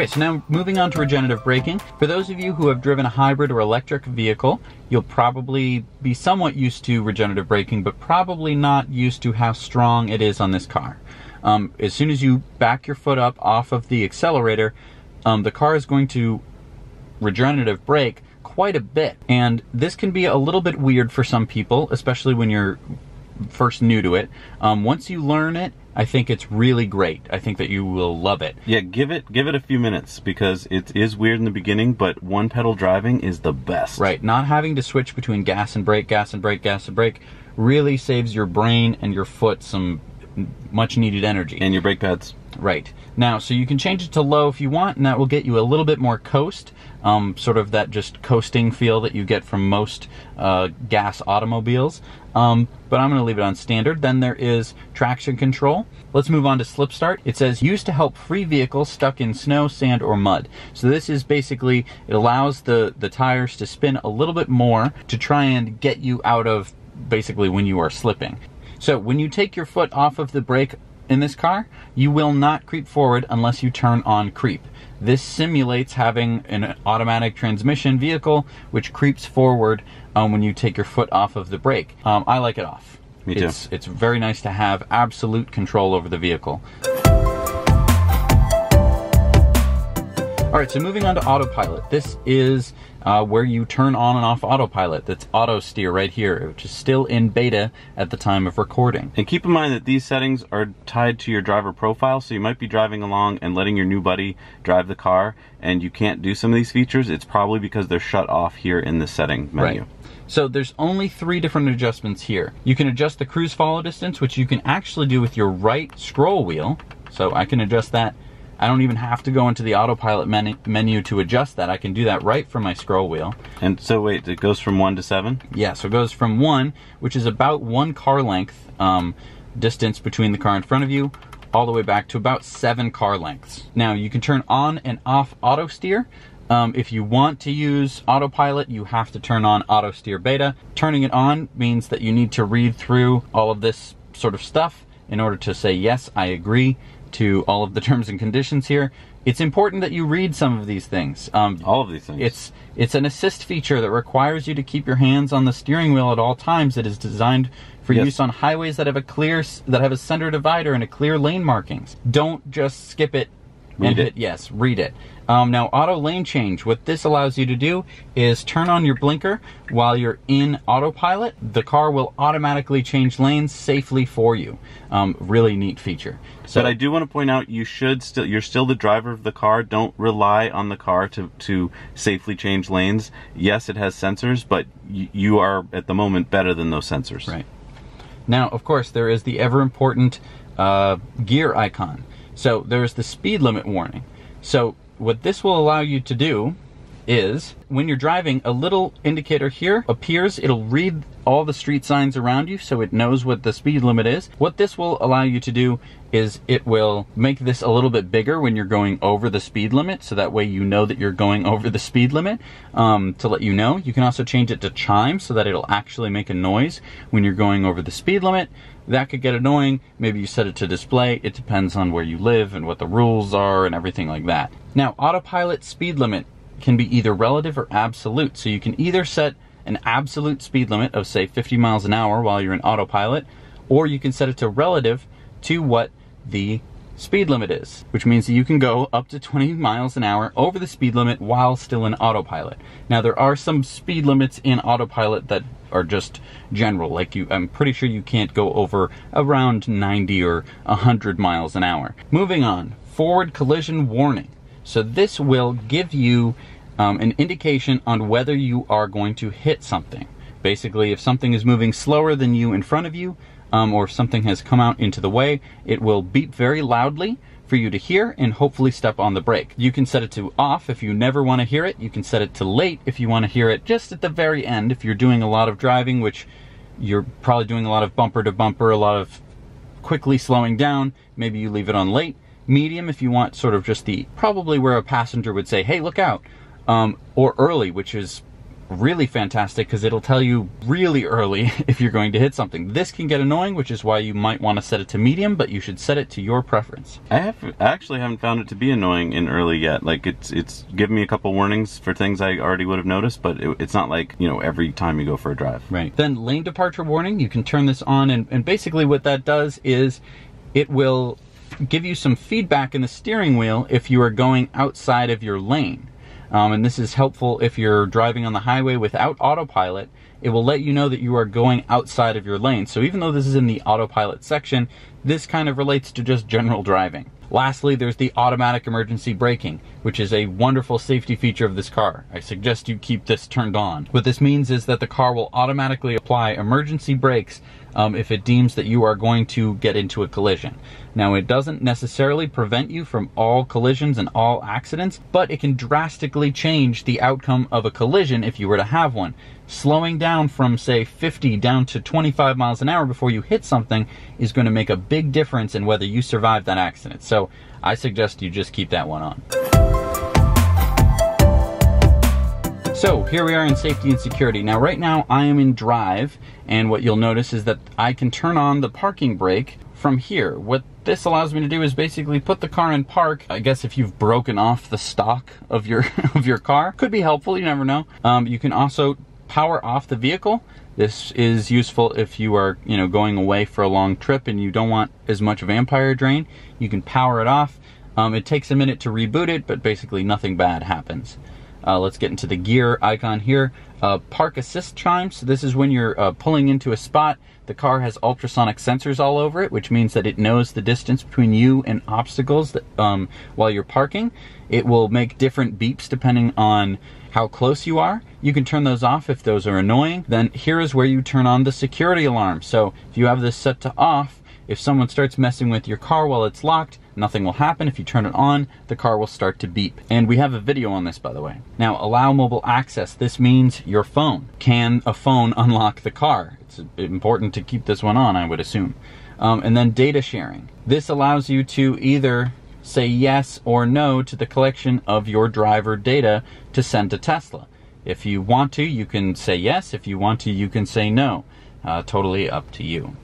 Okay, so now moving on to regenerative braking. For those of you who have driven a hybrid or electric vehicle, you'll probably be somewhat used to regenerative braking, but probably not used to how strong it is on this car. Um, as soon as you back your foot up off of the accelerator, um, the car is going to regenerative brake quite a bit. And this can be a little bit weird for some people, especially when you're first new to it. Um, once you learn it, I think it's really great. I think that you will love it. Yeah, give it give it a few minutes because it is weird in the beginning, but one pedal driving is the best. Right, not having to switch between gas and brake, gas and brake, gas and brake really saves your brain and your foot some much needed energy. And your brake pads. Right. Now, so you can change it to low if you want, and that will get you a little bit more coast, um, sort of that just coasting feel that you get from most uh, gas automobiles. Um, but I'm going to leave it on standard. Then there is traction control. Let's move on to slip start. It says used to help free vehicles stuck in snow, sand, or mud. So this is basically, it allows the, the tires to spin a little bit more to try and get you out of basically when you are slipping. So when you take your foot off of the brake in this car, you will not creep forward unless you turn on creep. This simulates having an automatic transmission vehicle which creeps forward um, when you take your foot off of the brake. Um, I like it off. Me too. It's, it's very nice to have absolute control over the vehicle. All right, so moving on to autopilot. This is uh, where you turn on and off autopilot. That's auto steer right here, which is still in beta at the time of recording. And keep in mind that these settings are tied to your driver profile, so you might be driving along and letting your new buddy drive the car, and you can't do some of these features. It's probably because they're shut off here in the setting menu. Right. So there's only three different adjustments here. You can adjust the cruise follow distance, which you can actually do with your right scroll wheel. So I can adjust that I don't even have to go into the autopilot menu, menu to adjust that. I can do that right from my scroll wheel. And so wait, it goes from one to seven? Yeah, so it goes from one, which is about one car length um, distance between the car in front of you, all the way back to about seven car lengths. Now you can turn on and off auto steer. Um, if you want to use autopilot, you have to turn on auto steer beta. Turning it on means that you need to read through all of this sort of stuff in order to say, yes, I agree to all of the terms and conditions here. It's important that you read some of these things. Um, all of these things. It's it's an assist feature that requires you to keep your hands on the steering wheel at all times. It is designed for yes. use on highways that have a clear that have a center divider and a clear lane markings. Don't just skip it Read it. Hit, yes, read it. Um, now, auto lane change, what this allows you to do is turn on your blinker while you're in autopilot. The car will automatically change lanes safely for you. Um, really neat feature. So, but I do want to point out you should still you're still the driver of the car. Don't rely on the car to to safely change lanes. Yes, it has sensors, but you are at the moment better than those sensors. Right. Now, of course, there is the ever important uh, gear icon. So there's the speed limit warning. So what this will allow you to do is when you're driving, a little indicator here appears. It'll read all the street signs around you so it knows what the speed limit is. What this will allow you to do is it will make this a little bit bigger when you're going over the speed limit so that way you know that you're going over the speed limit um, to let you know. You can also change it to chime so that it'll actually make a noise when you're going over the speed limit. That could get annoying. Maybe you set it to display. It depends on where you live and what the rules are and everything like that. Now, autopilot speed limit can be either relative or absolute. So you can either set an absolute speed limit of say 50 miles an hour while you're in autopilot, or you can set it to relative to what the speed limit is, which means that you can go up to 20 miles an hour over the speed limit while still in autopilot. Now there are some speed limits in autopilot that are just general. Like you, I'm pretty sure you can't go over around 90 or 100 miles an hour. Moving on, forward collision warning. So this will give you um, an indication on whether you are going to hit something. Basically, if something is moving slower than you in front of you, um, or if something has come out into the way, it will beep very loudly for you to hear and hopefully step on the brake. You can set it to off if you never want to hear it. You can set it to late if you want to hear it just at the very end if you're doing a lot of driving, which you're probably doing a lot of bumper to bumper, a lot of quickly slowing down. Maybe you leave it on late. Medium if you want sort of just the probably where a passenger would say, hey, look out. Um, or early, which is really fantastic because it'll tell you really early if you're going to hit something. This can get annoying, which is why you might want to set it to medium, but you should set it to your preference. I have I actually haven't found it to be annoying in early yet. Like it's it's given me a couple warnings for things I already would have noticed, but it, it's not like you know every time you go for a drive. Right. Then lane departure warning, you can turn this on, and, and basically what that does is it will give you some feedback in the steering wheel if you are going outside of your lane. Um, and this is helpful if you're driving on the highway without autopilot. It will let you know that you are going outside of your lane. So even though this is in the autopilot section, this kind of relates to just general driving. Lastly, there's the automatic emergency braking, which is a wonderful safety feature of this car. I suggest you keep this turned on. What this means is that the car will automatically apply emergency brakes um, if it deems that you are going to get into a collision. Now, it doesn't necessarily prevent you from all collisions and all accidents, but it can drastically change the outcome of a collision if you were to have one. Slowing down from, say, 50 down to 25 miles an hour before you hit something is going to make a big difference in whether you survive that accident. So, I suggest you just keep that one on. So here we are in safety and security. Now right now I am in drive and what you'll notice is that I can turn on the parking brake from here. What this allows me to do is basically put the car in park. I guess if you've broken off the stock of your of your car, could be helpful, you never know. Um, you can also power off the vehicle. This is useful if you are, you know, going away for a long trip and you don't want as much vampire drain. You can power it off. Um, it takes a minute to reboot it, but basically nothing bad happens. Uh, let's get into the gear icon here. Uh, park assist chimes. So this is when you're uh, pulling into a spot. The car has ultrasonic sensors all over it, which means that it knows the distance between you and obstacles that, um, while you're parking. It will make different beeps depending on how close you are. You can turn those off if those are annoying. Then here is where you turn on the security alarm. So if you have this set to off, if someone starts messing with your car while it's locked, Nothing will happen. If you turn it on, the car will start to beep. And we have a video on this, by the way. Now, allow mobile access. This means your phone. Can a phone unlock the car? It's important to keep this one on, I would assume. Um, and then data sharing. This allows you to either say yes or no to the collection of your driver data to send to Tesla. If you want to, you can say yes. If you want to, you can say no. Uh, totally up to you.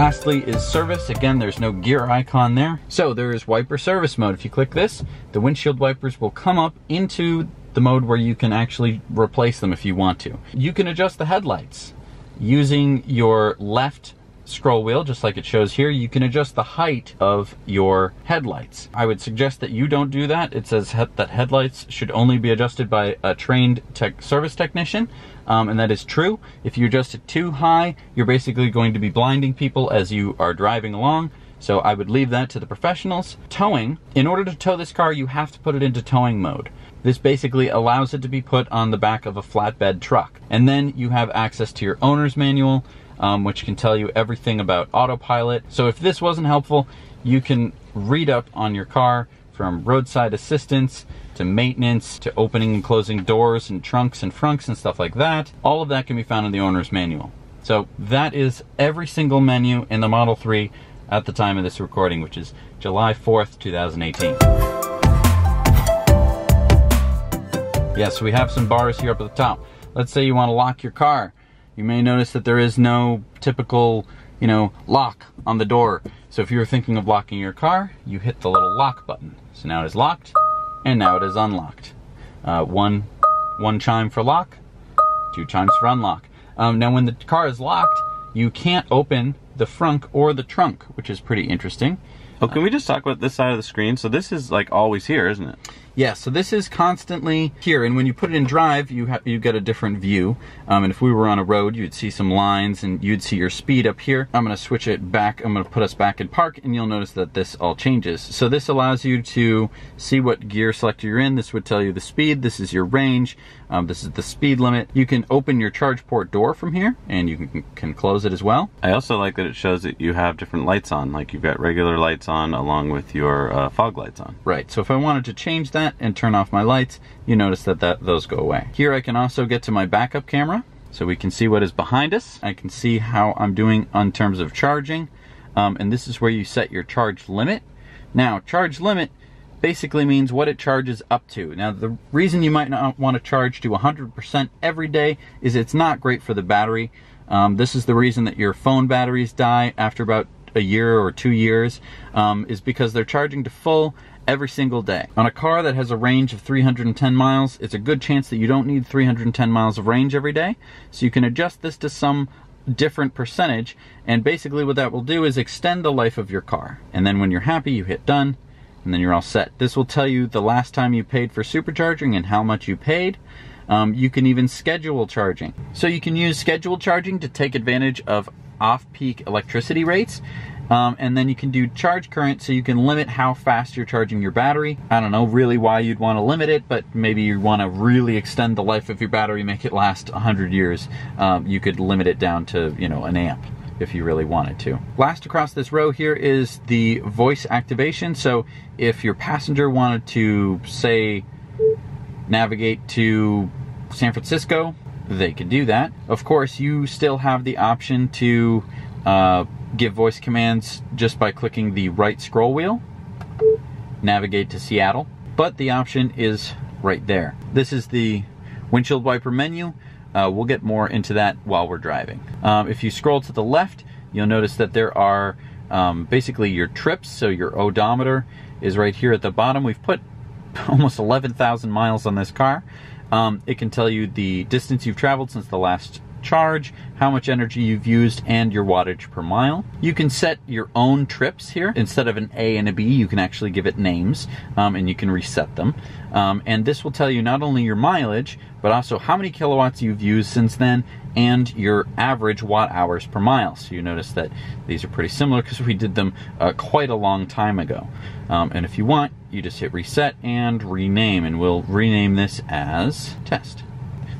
Lastly is service. Again, there's no gear icon there. So there is wiper service mode. If you click this, the windshield wipers will come up into the mode where you can actually replace them if you want to. You can adjust the headlights using your left scroll wheel, just like it shows here, you can adjust the height of your headlights. I would suggest that you don't do that. It says that headlights should only be adjusted by a trained tech service technician, um, and that is true. If you adjust it too high, you're basically going to be blinding people as you are driving along. So I would leave that to the professionals. Towing, in order to tow this car, you have to put it into towing mode. This basically allows it to be put on the back of a flatbed truck. And then you have access to your owner's manual, um, which can tell you everything about autopilot. So if this wasn't helpful, you can read up on your car from roadside assistance to maintenance to opening and closing doors and trunks and frunks and stuff like that. All of that can be found in the owner's manual. So that is every single menu in the Model 3 at the time of this recording, which is July 4th, 2018. Yes, yeah, so we have some bars here up at the top. Let's say you want to lock your car you may notice that there is no typical, you know, lock on the door. So if you were thinking of locking your car, you hit the little lock button. So now it is locked, and now it is unlocked. Uh, one, one chime for lock, two chimes for unlock. Um, now when the car is locked, you can't open the frunk or the trunk, which is pretty interesting. Oh, can we just talk about this side of the screen? So this is like always here, isn't it? Yeah, so this is constantly here, and when you put it in drive, you have you get a different view. Um, and if we were on a road, you'd see some lines, and you'd see your speed up here. I'm going to switch it back. I'm going to put us back in park, and you'll notice that this all changes. So this allows you to see what gear selector you're in. This would tell you the speed. This is your range. Um, this is the speed limit. You can open your charge port door from here, and you can, can close it as well. I also like that it shows that you have different lights on. Like you've got regular lights on along with your uh, fog lights on. Right. So if I wanted to change that that and turn off my lights, you notice that, that those go away. Here I can also get to my backup camera so we can see what is behind us. I can see how I'm doing on terms of charging. Um, and this is where you set your charge limit. Now, charge limit basically means what it charges up to. Now, the reason you might not want to charge to 100% every day is it's not great for the battery. Um, this is the reason that your phone batteries die after about a year or two years, um, is because they're charging to full every single day. On a car that has a range of 310 miles, it's a good chance that you don't need 310 miles of range every day. So you can adjust this to some different percentage, and basically what that will do is extend the life of your car. And then when you're happy, you hit done, and then you're all set. This will tell you the last time you paid for supercharging and how much you paid. Um, you can even schedule charging. So you can use scheduled charging to take advantage of off-peak electricity rates. Um, and then you can do charge current so you can limit how fast you're charging your battery. I don't know really why you'd want to limit it, but maybe you want to really extend the life of your battery, make it last 100 years. Um, you could limit it down to, you know, an amp if you really wanted to. Last across this row here is the voice activation. So if your passenger wanted to say navigate to San Francisco, they could do that. Of course, you still have the option to uh, give voice commands just by clicking the right scroll wheel, navigate to Seattle, but the option is right there. This is the windshield wiper menu. Uh, we'll get more into that while we're driving. Um, if you scroll to the left, you'll notice that there are um, basically your trips. So your odometer is right here at the bottom. We've put almost 11,000 miles on this car. Um, it can tell you the distance you've traveled since the last charge, how much energy you've used, and your wattage per mile. You can set your own trips here. Instead of an A and a B, you can actually give it names um, and you can reset them. Um, and this will tell you not only your mileage, but also how many kilowatts you've used since then and your average watt hours per mile. So you notice that these are pretty similar because we did them uh, quite a long time ago. Um, and if you want, you just hit reset and rename, and we'll rename this as test.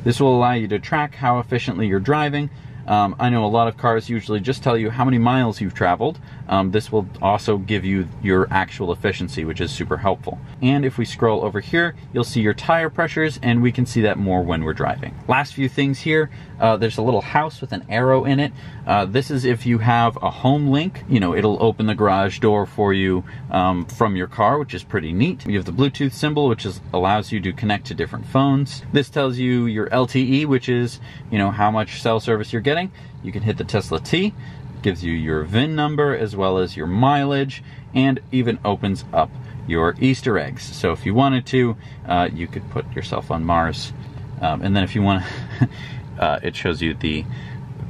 This will allow you to track how efficiently you're driving. Um, I know a lot of cars usually just tell you how many miles you've traveled. Um, this will also give you your actual efficiency, which is super helpful. And if we scroll over here, you'll see your tire pressures, and we can see that more when we're driving. Last few things here, uh, there's a little house with an arrow in it. Uh, this is if you have a HomeLink, you know, it'll open the garage door for you um, from your car, which is pretty neat. You have the Bluetooth symbol, which is, allows you to connect to different phones. This tells you your LTE, which is, you know, how much cell service you're getting. You can hit the Tesla T gives you your VIN number as well as your mileage, and even opens up your Easter eggs. So if you wanted to, uh, you could put yourself on Mars. Um, and then if you want uh, it shows you the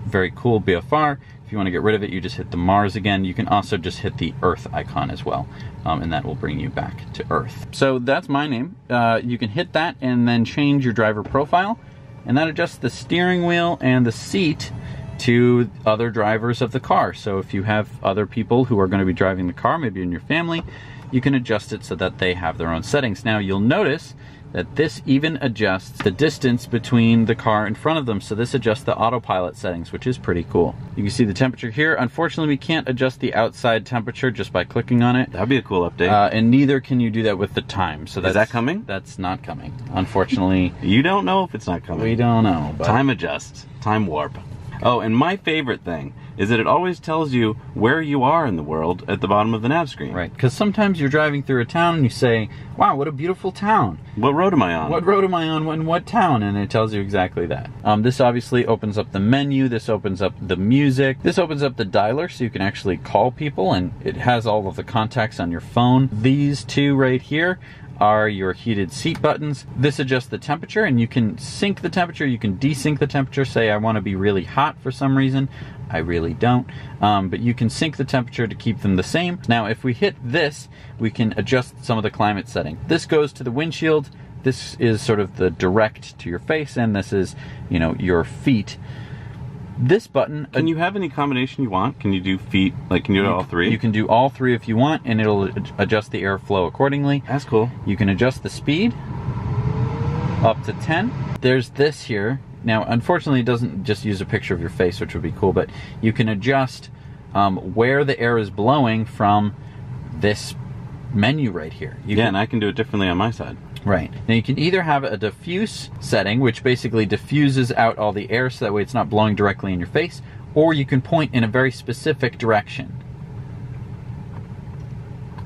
very cool BFR. If you want to get rid of it, you just hit the Mars again. You can also just hit the Earth icon as well, um, and that will bring you back to Earth. So that's my name. Uh, you can hit that and then change your driver profile, and that adjusts the steering wheel and the seat to other drivers of the car. So if you have other people who are going to be driving the car, maybe in your family, you can adjust it so that they have their own settings. Now you'll notice that this even adjusts the distance between the car in front of them. So this adjusts the autopilot settings, which is pretty cool. You can see the temperature here. Unfortunately, we can't adjust the outside temperature just by clicking on it. That'd be a cool update. Uh, and neither can you do that with the time. So that's, Is that coming? That's not coming. Unfortunately, you don't know if it's not coming. we don't know. But Time adjust. Time warp. Oh, and my favorite thing is that it always tells you where you are in the world at the bottom of the nav screen. Right, because sometimes you're driving through a town and you say, "Wow, what a beautiful town! What road am I on? What road am I on? In what town?" And it tells you exactly that. Um, this obviously opens up the menu. This opens up the music. This opens up the dialer, so you can actually call people, and it has all of the contacts on your phone. These two right here are your heated seat buttons. This adjusts the temperature and you can sync the temperature, you can desync the temperature. Say I want to be really hot for some reason. I really don't. Um, but you can sync the temperature to keep them the same. Now, if we hit this, we can adjust some of the climate setting. This goes to the windshield. This is sort of the direct to your face, and this is, you know, your feet. This button. Can you have any combination you want? Can you do feet? Like, can you do all three? You can do all three if you want, and it'll adjust the airflow accordingly. That's cool. You can adjust the speed up to 10. There's this here. Now, unfortunately, it doesn't just use a picture of your face, which would be cool, but you can adjust um, where the air is blowing from this menu right here. You yeah, can- and I can do it differently on my side. Right. Now you can either have a diffuse setting, which basically diffuses out all the air so that way it's not blowing directly in your face, or you can point in a very specific direction.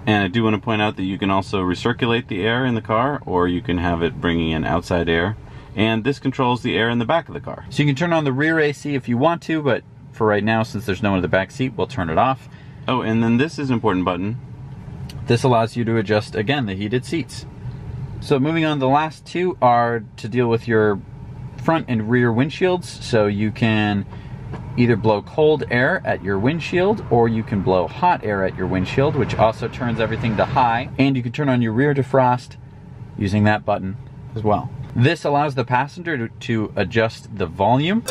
And I do want to point out that you can also recirculate the air in the car, or you can have it bringing in outside air. And this controls the air in the back of the car. So you can turn on the rear AC if you want to, but for right now, since there's no one in the back seat, we'll turn it off. Oh, and then this is an important button. This allows you to adjust, again, the heated seats. So moving on, the last two are to deal with your front and rear windshields. So you can either blow cold air at your windshield or you can blow hot air at your windshield, which also turns everything to high. And you can turn on your rear defrost using that button as well. This allows the passenger to, to adjust the volume.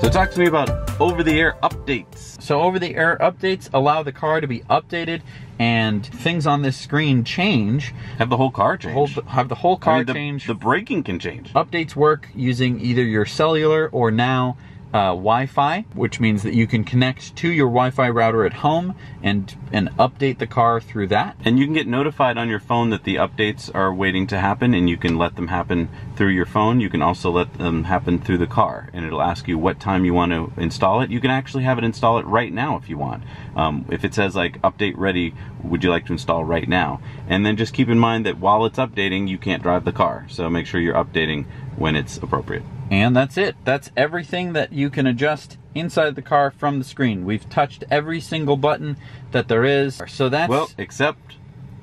So talk to me about over-the-air updates. So over-the-air updates allow the car to be updated and things on this screen change. Have the whole car change. Whole, have the whole car I mean, the, change. The braking can change. Updates work using either your cellular or now uh, Wi-Fi, which means that you can connect to your Wi-Fi router at home and and update the car through that. And you can get notified on your phone that the updates are waiting to happen, and you can let them happen through your phone. You can also let them happen through the car, and it'll ask you what time you want to install it. You can actually have it install it right now if you want. Um, if it says like update ready, would you like to install right now? And then just keep in mind that while it's updating, you can't drive the car. So make sure you're updating when it's appropriate. And that's it. That's everything that you can adjust inside the car from the screen. We've touched every single button that there is. So that's Well, except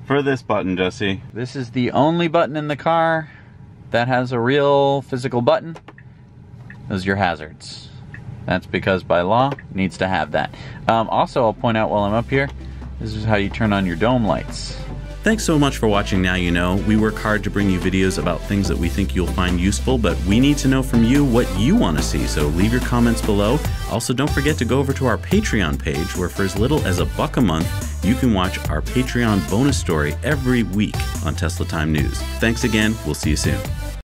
for this button, Jesse. This is the only button in the car that has a real physical button. Those are your hazards. That's because by law needs to have that. Um, also, I'll point out while I'm up here, this is how you turn on your dome lights. Thanks so much for watching Now You Know. We work hard to bring you videos about things that we think you'll find useful, but we need to know from you what you want to see, so leave your comments below. Also, don't forget to go over to our Patreon page, where for as little as a buck a month, you can watch our Patreon bonus story every week on Tesla Time News. Thanks again. We'll see you soon.